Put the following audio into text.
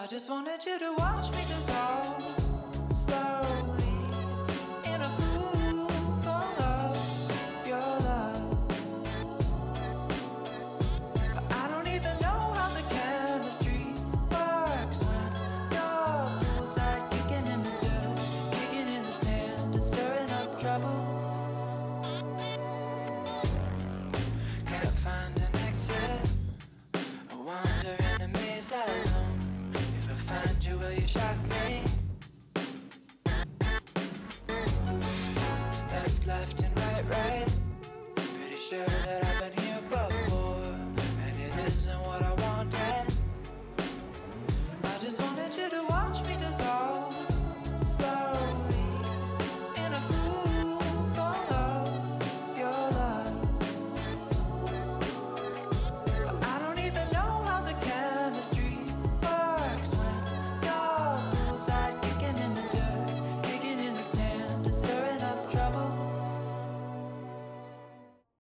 I just wanted you to watch me dissolve. shot